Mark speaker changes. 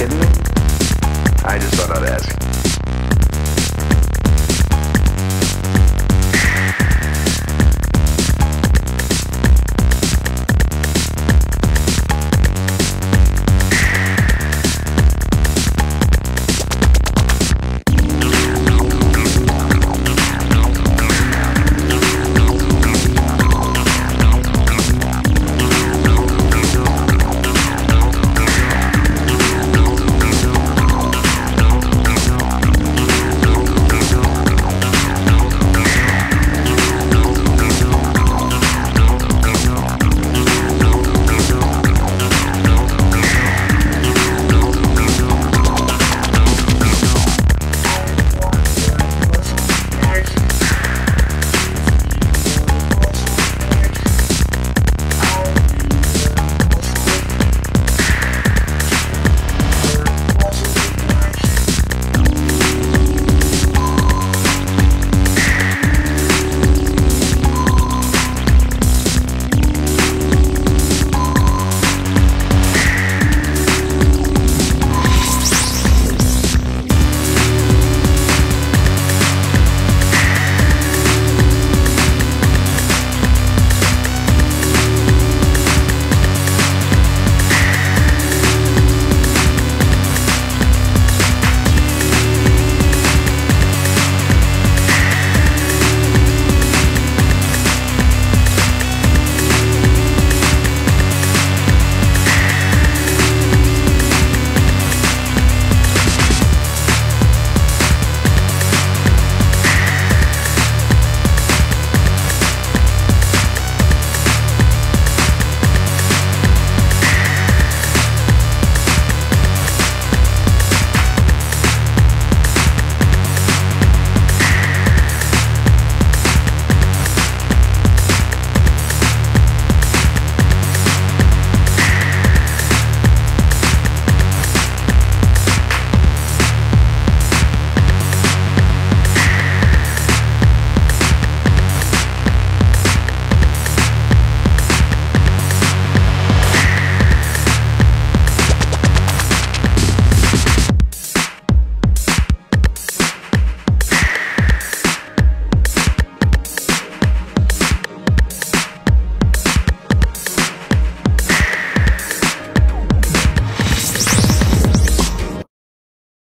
Speaker 1: kidding me? I just thought I'd ask.